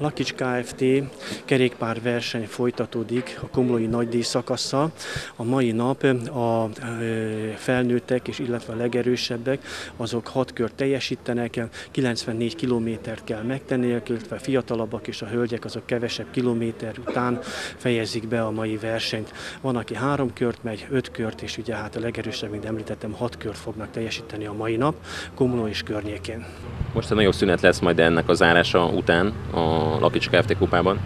Lakics Kft. kerékpárverseny folytatódik a Komlói nagydíj szakasza. A mai nap a felnőttek és illetve a legerősebbek azok 6 kört teljesítenek, 94 kilométert kell megtenni, illetve a fiatalabbak és a hölgyek azok kevesebb kilométer után fejezik be a mai versenyt. Van, aki három kört megy, öt kört, és ugye hát a legerősebb, mint említettem, hat kört fognak teljesíteni a mai nap Komló és környékén. Most egy nagyobb szünet lesz majd ennek a zárása után a Lakics Kft. kupában?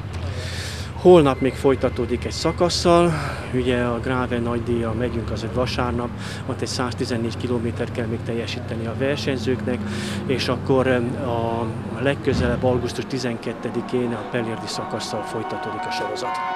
Holnap még folytatódik egy szakasszal, ugye a Gráve nagydíja megyünk az egy vasárnap, ott egy 114 km kell még teljesíteni a versenyzőknek, és akkor a legközelebb augusztus 12-én a Pellérdi szakasszal folytatódik a sorozat.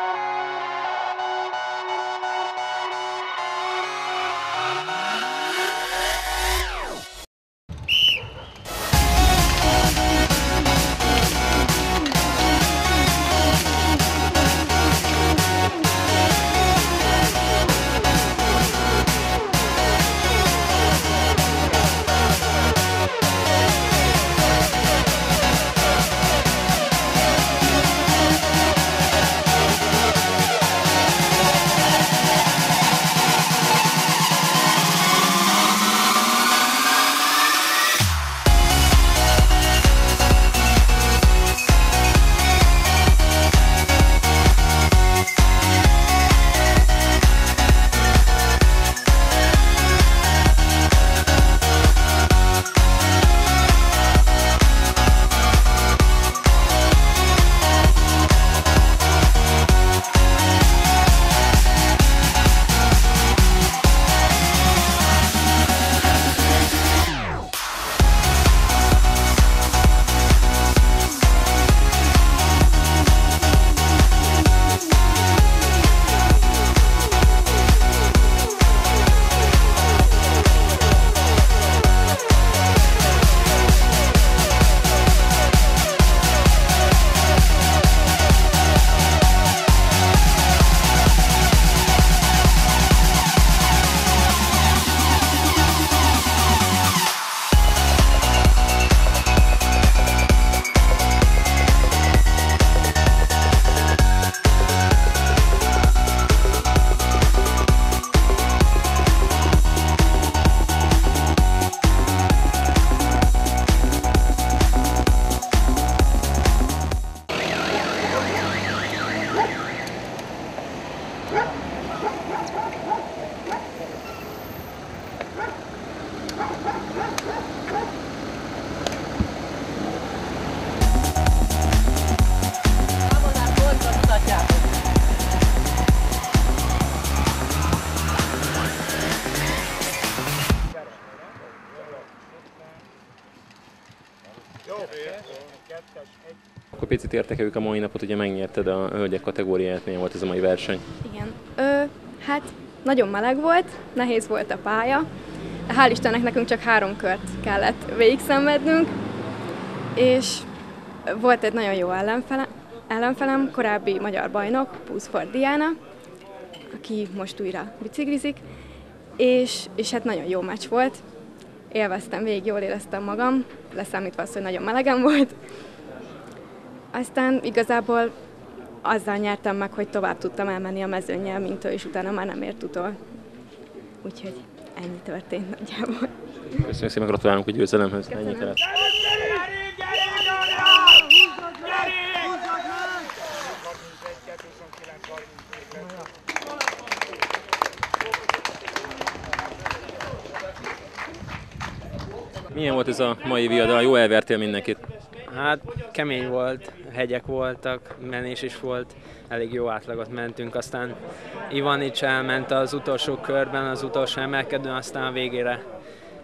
Akkor picit értekeljük a mai napot, ugye megnyerted a hölgyek kategóriáját, milyen volt ez a mai verseny? Igen. Ö, hát nagyon meleg volt, nehéz volt a pálya. Hál' Istennek nekünk csak három kört kellett végigszenvednünk, és volt egy nagyon jó ellenfele, ellenfelem, korábbi magyar bajnok, Puszford Diana, aki most újra biciklizik, és, és hát nagyon jó meccs volt. Élveztem végig, jól éreztem magam, leszámítva azt, hogy nagyon melegen volt. Aztán igazából azzal nyertem meg, hogy tovább tudtam elmenni a mezőnyel, mint ő, és utána már nem ért utol. Úgyhogy ennyi történt nagyjából. Köszönjük szépen, gratulálunk a győzelemhez. Ennyi kellett. Milyen volt ez a mai viadal? Jó elvertél mindenkit? Hát kemény volt, hegyek voltak, menés is volt, elég jó átlagot mentünk, aztán Ivanics elment az utolsó körben, az utolsó emelkedőn, aztán a végére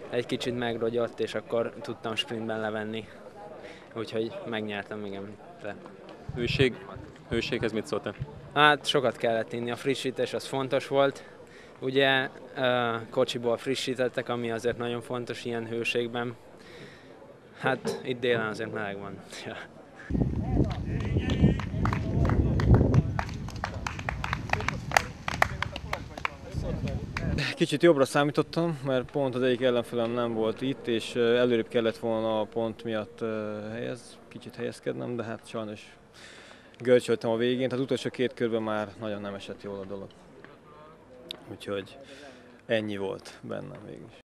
egy kicsit megrogyott, és akkor tudtam sprintben levenni. Úgyhogy megnyertem, igen. De. Hőség, hőséghez mit szóltál? Hát sokat kellett inni, a frissítés az fontos volt. Ugye kocsiból frissítettek, ami azért nagyon fontos ilyen hőségben. Hát itt délen azért meleg van. Ja. Kicsit jobbra számítottam, mert pont az egyik ellenfelem nem volt itt, és előrébb kellett volna a pont miatt helyez, kicsit helyezkednem, de hát sajnos görcsöltem a végén, tehát utolsó két körben már nagyon nem esett jól a dolog. Úgyhogy ennyi volt bennem végig.